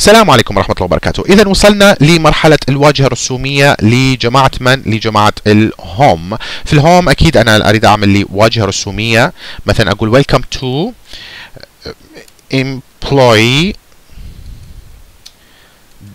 السلام عليكم ورحمة الله وبركاته. إذا وصلنا لمرحلة الواجهة الرسومية لجماعة من؟ لجماعة الهوم. في الهوم أكيد أنا أريد أعمل لي واجهة رسومية. مثلا أقول welcome to employee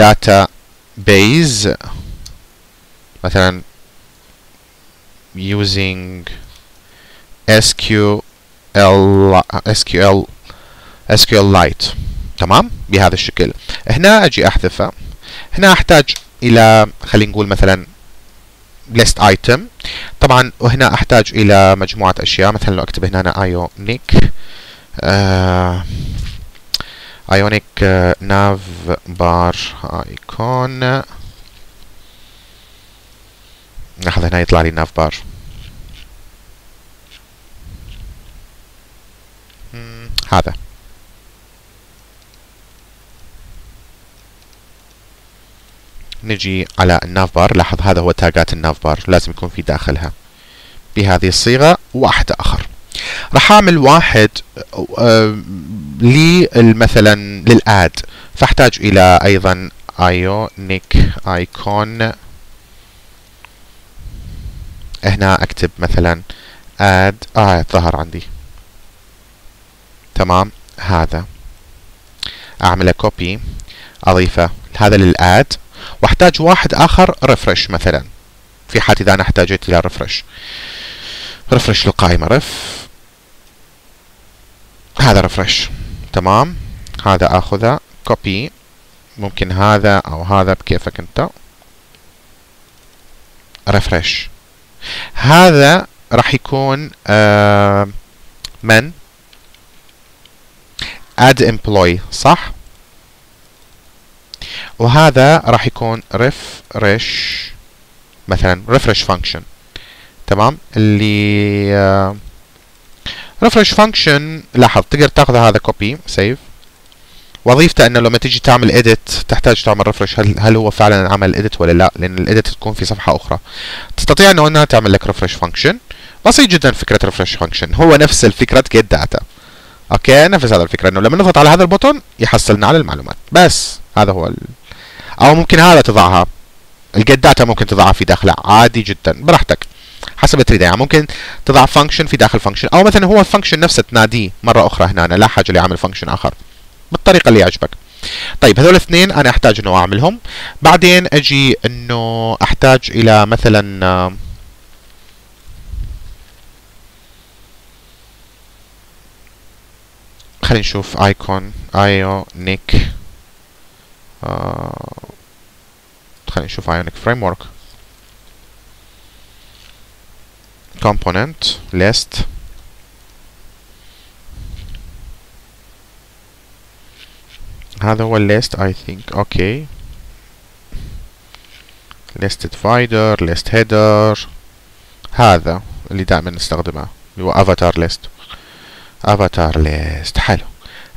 database. مثلا using SQL SQL SQLite تمام؟ بهذا الشكل. هنا أجي احذفه هنا أحتاج إلى خلينا نقول مثلا list item. طبعا وهنا أحتاج إلى مجموعة أشياء. مثلا لو أكتب هنا أنا Ionic Ionic nav bar icon لاحظ هنا يطلع لي nav bar هذا. نجي على ال nav bar. لاحظ هذا هو tag ات ال nav bar. لازم يكون في داخلها. بهذه الصيغة واحد آخر. راح أعمل واحد آه مثلا لل add. فأحتاج إلى أيضا Ionic icon هنا أكتب مثلا add آه ظهر عندي. تمام. هذا. اعمله copy أضيفه. هذا لل add. واحتاج واحد آخر refresh مثلا. في حال إذا أنا احتاجت إلى refresh refresh للقائمة ref. هذا refresh تمام. هذا آخذه. copy ممكن هذا أو هذا بكيفك أنت. ريفرش هذا راح يكون آه من؟ Add employee صح؟ وهذا راح يكون refresh مثلا refresh function. تمام؟ اللي uh, refresh function لاحظ تقدر تاخذ هذا copy save. وظيفته إنه لما تيجي تعمل edit تحتاج تعمل refresh هل, هل هو فعلا عمل edit ولا لا؟ لأن الاديت تكون في صفحة أخرى. تستطيع إنه إنها تعمل لك refresh function. بسيط جدا فكرة refresh function. هو نفس الفكرة get data okay؟ نفس هذا الفكرة. إنه لما نضغط على هذا ال button يحصلنا على المعلومات. بس. هذا هو ال... أو ممكن هذا تضعها. ال get data ممكن تضعها في داخله عادي جدا. براحتك. حسب تريد يعني ممكن تضع function في داخل function أو مثلا هو ال function نفسه تناديه مرة أخرى هنا. أنا لا حاجة لاعمل function آخر. بالطريقة اللي يعجبك. طيب هذول الاثنين أنا أحتاج إنه أعملهم. بعدين أجي إنه أحتاج إلى مثلا خلينا نشوف icon Ionic خلينا نشوف framework component list هذا هو list I think okay list divider list header هذا اللي دائما نستخدمه اللي هو avatar list avatar list حلو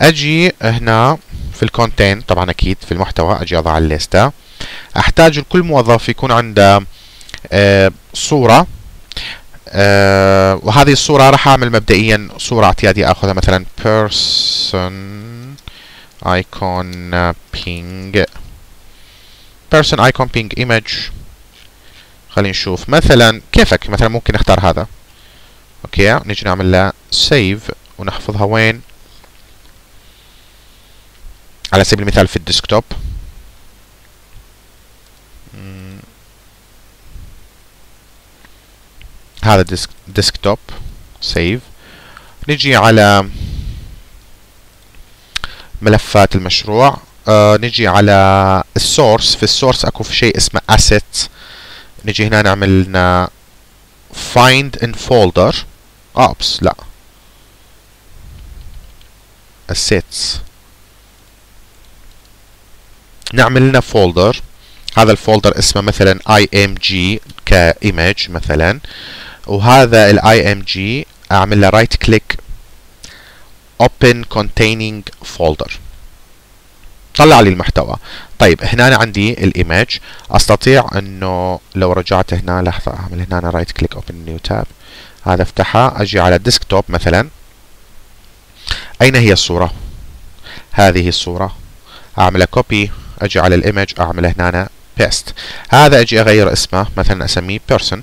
أجي هنا في الكونتين طبعا أكيد في المحتوى أجي أضع الليستة. أحتاج لكل موظف يكون عنده آه صورة. آه وهذه الصورة راح أعمل مبدئيا صورة اعتيادية أخذها مثلا person icon png. person icon png image. خلينا نشوف. مثلا كيفك؟ مثلا ممكن نختار هذا. okay نيجي نعمل له save ونحفظها. وين؟ على سبيل المثال في ال desktop. هذا desk desktop. save. نجي على ملفات المشروع. آه نجي على ال source. في ال source أكو في شيء اسمه asset. نجي هنا نعمل لنا find in folder. Oops لا. Assets. نعمل لنا folder هذا ال folder اسمه مثلا img ك image مثلا. وهذا img أعمل له right click open containing folder. طلع لي المحتوى. طيب هنا عندي ال image أستطيع إنه لو رجعت هنا لحظة أعمل هنا right click open new tab. هذا افتحها أجي على desktop مثلا. أين هي الصورة؟ هذه الصورة. اعمله copy أجي على ال image اعمله هنا بيست هذا أجي أغير اسمه مثلا أسميه person.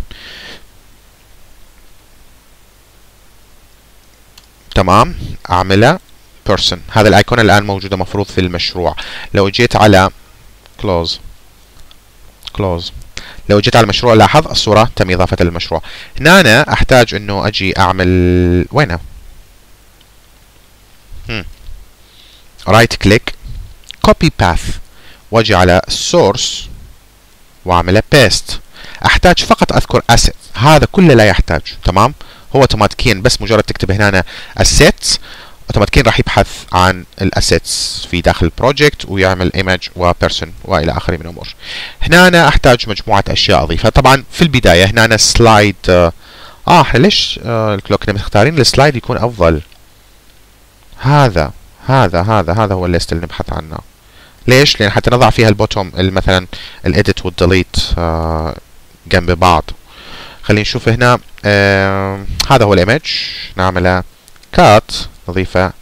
تمام؟ أعمله person. هذا الايقونه الآن موجوده مفروض في المشروع. لو جيت على close. close. لو جيت على المشروع لاحظ الصورة تم إضافتها للمشروع. هنا أنا أحتاج أنه أجي أعمل وينه؟ right click copy path واجي على ال source واعمله paste أحتاج فقط أذكر assets هذا كله لا يحتاج. تمام؟ هو اوتوماتيكيا بس مجرد تكتب هنا assets. اوتوماتيكيا راح يبحث عن ال assets في داخل ال project ويعمل image و person وإلى آخره من الأمور. هنا أنا أحتاج مجموعة أشياء اضيفها طبعا في البداية هنا أنا slide آه إحنا ليش آه لو كنا مختارين ال slide يكون أفضل. هذا هذا هذا هذا هو ال list اللي نبحث عنه. ليش؟ لأن حتى نضع فيها ال button مثلا ال edit وال delete آه جنب بعض. خلينا نشوف هنا آه هذا هو ال image. نعمله cut نضيفه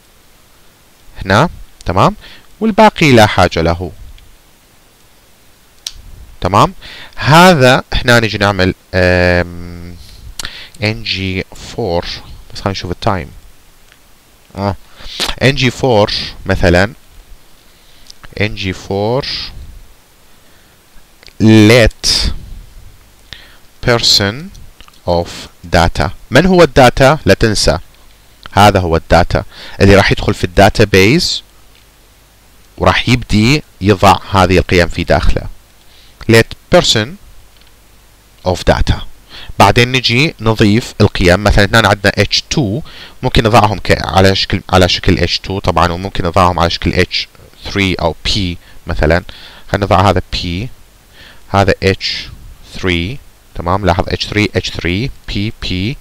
هنا تمام؟ والباقي لا حاجة له. تمام؟ هذا هنا نجي نعمل ngFor بس خلينا نشوف ال time. آه ngFor مثلا ngFor let person of data. من هو ال data؟ لا تنسى. هذا هو ال data. اللي راح يدخل في ال database وراح يبدي يضع هذه القيم في داخله. Let person of data. بعدين نجي نضيف القيم. مثلا هنا عندنا h2 ممكن نضعهم على شكل على شكل h2 طبعا وممكن نضعهم على شكل h3 أو p مثلا. خلينا نضع هذا p. هذا h3 تمام؟ لاحظ h3 h3 p p.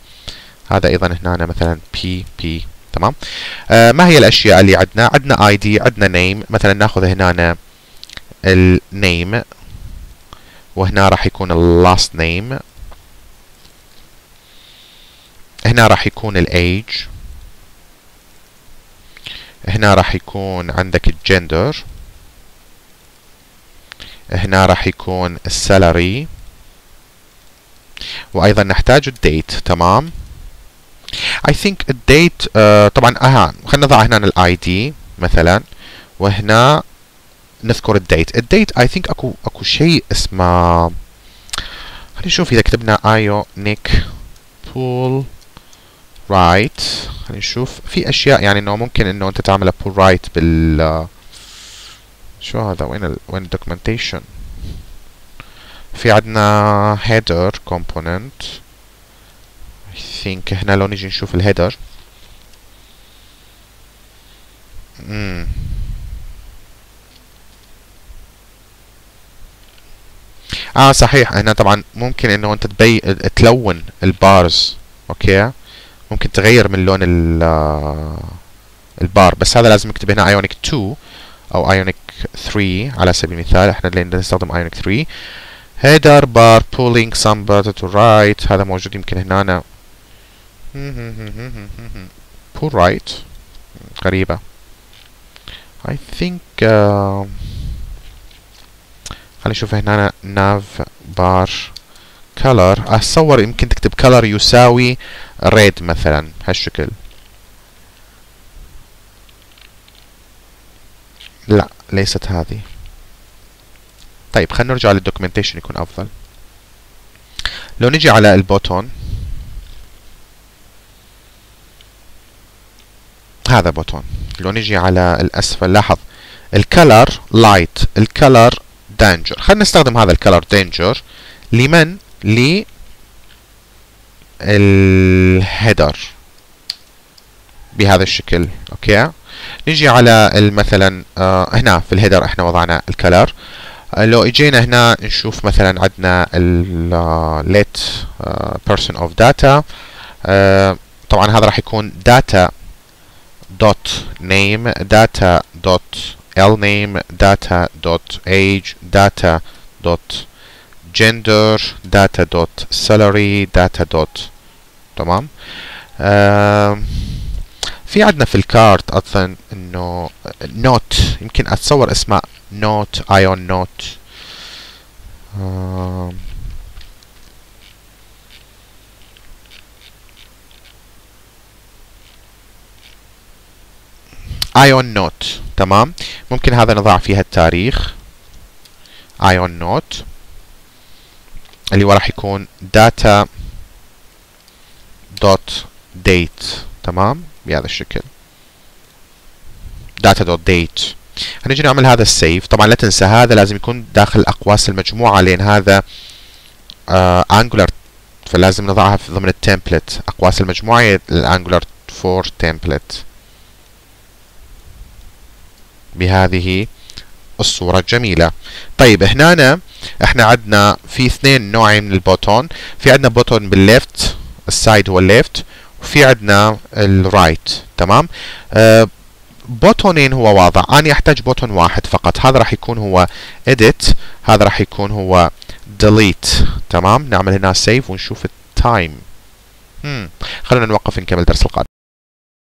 هذا أيضا هنا مثلا بي بي تمام؟ آه ما هي الأشياء اللي عندنا؟ عندنا دي عندنا نيم مثلا ناخذ هنا ال name وهنا راح يكون ال last name هنا راح يكون الايج هنا راح يكون عندك الجندر. هنا راح يكون ال salary. وأيضا نحتاج ال date تمام؟ I think ال date uh, طبعا أها خلينا نضع هنا ال ID مثلا وهنا نذكر ال date. ال date I think أكو أكو شيء اسمه خلينا نشوف إذا كتبنا Ionic pull right خلينا نشوف. في أشياء يعني إنه ممكن إنه أنت تعملها pull right بال شو هذا؟ وين ال وين ال documentation في عندنا header component. Think هنا لو نيجي نشوف ال header مم. آه صحيح. هنا طبعا ممكن إنه أنت تبي تلون ال bars أوكي؟ ممكن تغير من لون البار. بس هذا لازم نكتب هنا Ionic 2 أو Ionic 3 على سبيل المثال. إحنا اللي نستخدم Ionic 3 header bar pulling some button to right. هذا موجود يمكن هنا. pull right. غريبة. I think uh, خلينا نشوف هنا. nav bar color أتصور يمكن تكتب color يساوي red مثلا هالشكل. لا ليست هذه. طيب خلينا نرجع للدوكيومنتيشن يكون أفضل. لو نجي على ال button هذا button لو نجي على الاسفل لاحظ. ال color light ال color danger خلينا نستخدم هذا ال color danger لمن؟ ل ال header بهذا الشكل okay؟ نجي على مثلا آه هنا في ال header إحنا وضعنا ال color. آه لو إجينا هنا نشوف مثلا عندنا ال let uh, person of data. طبعا هذا راح يكون data dot name data dot lname data dot age data dot gender data dot salary data dot. تمام؟ في عندنا في الكارت أصلا إنه note يمكن أتصور اسمه note ion note. ion note. تمام؟ ممكن هذا نضع فيها التاريخ ion note. اللي هو راح يكون data dot date تمام؟ بهذا الشكل. data dot date هنجي نعمل هذا ال save طبعا لا تنسى هذا لازم يكون داخل اقواس المجموعة لأن هذا آه فلازم نضعها في ضمن ال template أقواس المجموعة ال Angular 4 template بهذه الصورة الجميلة. طيب هنا إحنا عندنا في اثنين نوعين من ال button. في عندنا button بال left ال side هو ال left وفي عندنا ال right. تمام؟ آه بوتونين هو واضح. أنا أحتاج button واحد فقط. هذا راح يكون هو edit هذا راح يكون هو delete. تمام؟ نعمل هنا save ونشوف ال time خلونا نوقف نكمل الدرس القادم.